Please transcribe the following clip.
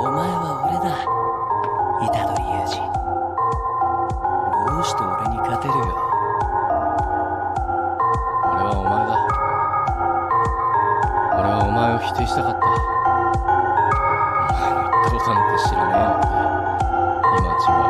お前は俺だ。虎杖裕二どうして俺に勝てるよ。俺はお前だ。俺はお前を否定したかった。お前の言ったことなんて知らねえよって今違う